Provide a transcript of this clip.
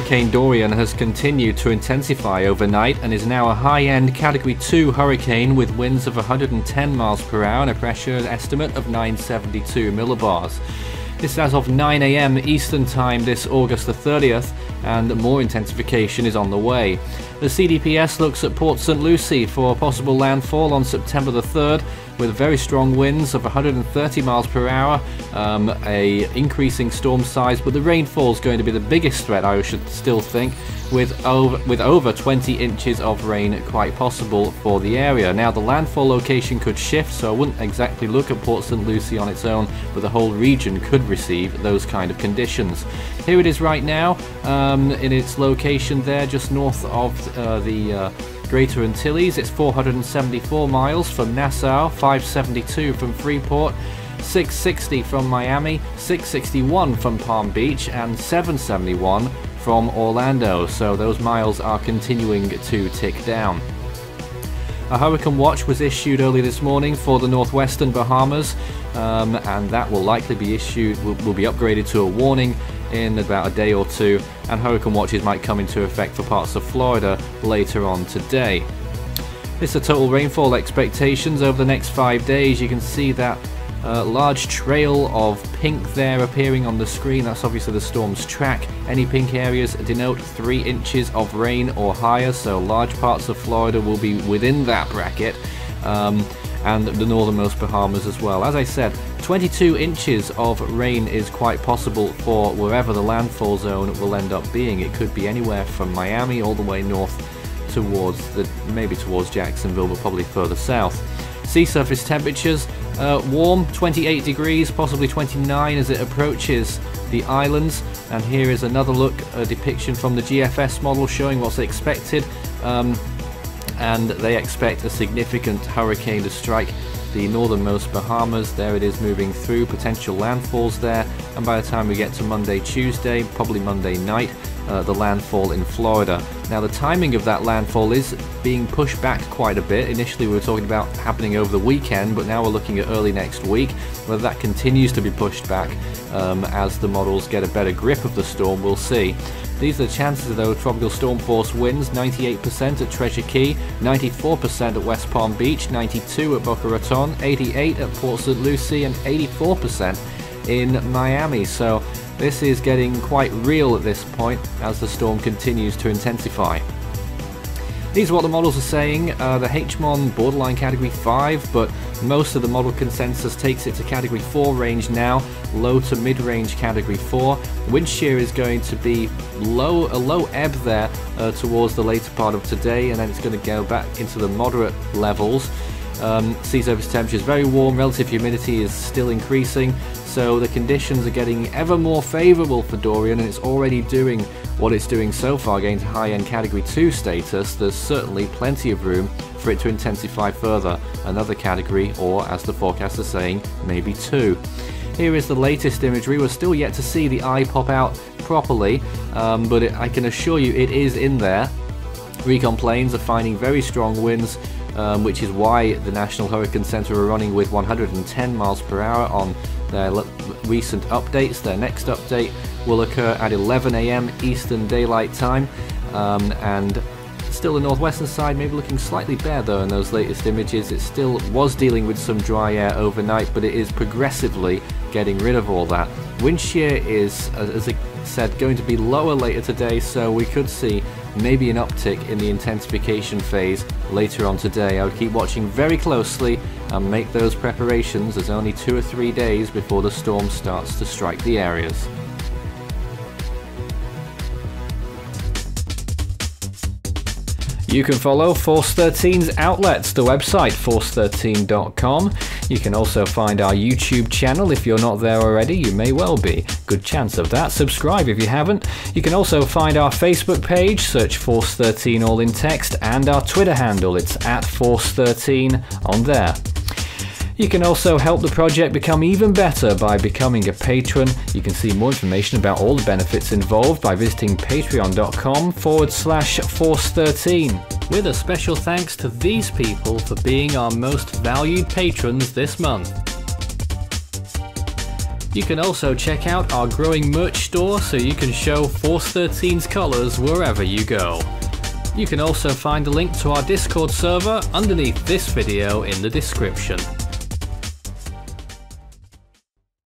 Hurricane Dorian has continued to intensify overnight and is now a high-end Category 2 hurricane with winds of 110 miles per hour and a pressure estimate of 972 millibars. This is as of 9am Eastern Time this August the 30th, and more intensification is on the way. The CDPS looks at Port St. Lucie for a possible landfall on September the 3rd, with very strong winds of 130 miles per hour, um, a increasing storm size, but the rainfall is going to be the biggest threat, I should still think, with over, with over 20 inches of rain quite possible for the area. Now the landfall location could shift, so I wouldn't exactly look at Port St. Lucie on its own, but the whole region could receive those kind of conditions. Here it is right now, um, in its location there, just north of uh, the uh, Greater Antilles. It's 474 miles from Nassau, 572 from Freeport, 660 from Miami, 661 from Palm Beach, and 771 from Orlando. So those miles are continuing to tick down. A hurricane watch was issued early this morning for the northwestern Bahamas, um, and that will likely be issued, will, will be upgraded to a warning in about a day or two, and hurricane watches might come into effect for parts of Florida later on today. This is total rainfall expectations over the next five days. You can see that uh, large trail of pink there appearing on the screen. That's obviously the storm's track. Any pink areas denote 3 inches of rain or higher, so large parts of Florida will be within that bracket. Um, and the northernmost Bahamas as well. As I said, 22 inches of rain is quite possible for wherever the landfall zone will end up being. It could be anywhere from Miami all the way north towards the maybe towards Jacksonville, but probably further south. Sea surface temperatures uh, warm, 28 degrees, possibly 29 as it approaches the islands. And here is another look, a depiction from the GFS model showing what's expected. Um, and they expect a significant hurricane to strike the northernmost Bahamas. There it is moving through, potential landfalls there, and by the time we get to Monday, Tuesday, probably Monday night, uh, the landfall in Florida. Now the timing of that landfall is being pushed back quite a bit. Initially we were talking about happening over the weekend, but now we're looking at early next week. Whether that continues to be pushed back um, as the models get a better grip of the storm, we'll see. These are the chances of though, tropical storm force winds, 98% at Treasure Cay, 94% at West Palm Beach, 92 at Boca Raton, 88 at Port St. Lucie, and 84% in Miami. So this is getting quite real at this point as the storm continues to intensify. These are what the models are saying. Uh, the HMON borderline category 5, but most of the model consensus takes it to category 4 range now, low to mid range category 4. Wind shear is going to be low, a low ebb there uh, towards the later part of today, and then it's going to go back into the moderate levels. Um, sea surface temperature is very warm, relative humidity is still increasing, so the conditions are getting ever more favourable for Dorian and it's already doing what it's doing so far, getting to high-end Category 2 status. There's certainly plenty of room for it to intensify further, another category, or as the forecast is saying, maybe two. Here is the latest imagery. We're still yet to see the eye pop out properly, um, but it, I can assure you it is in there. Recon planes are finding very strong winds um, which is why the National Hurricane Center are running with 110 miles per hour on their recent updates. Their next update will occur at 11 a.m. Eastern Daylight Time, um, and still the northwestern side maybe looking slightly bare though in those latest images. It still was dealing with some dry air overnight, but it is progressively getting rid of all that. Wind shear is, as I said, going to be lower later today, so we could see maybe an uptick in the intensification phase later on today. I would keep watching very closely and make those preparations as only two or three days before the storm starts to strike the areas. You can follow Force 13's outlets, the website force13.com. You can also find our YouTube channel if you're not there already, you may well be. Good chance of that. Subscribe if you haven't. You can also find our Facebook page, search Force 13 all in text, and our Twitter handle, it's at Force 13 on there. You can also help the project become even better by becoming a patron. You can see more information about all the benefits involved by visiting patreon.com forward slash force13. With a special thanks to these people for being our most valued patrons this month. You can also check out our growing merch store so you can show Force 13's colours wherever you go. You can also find a link to our Discord server underneath this video in the description.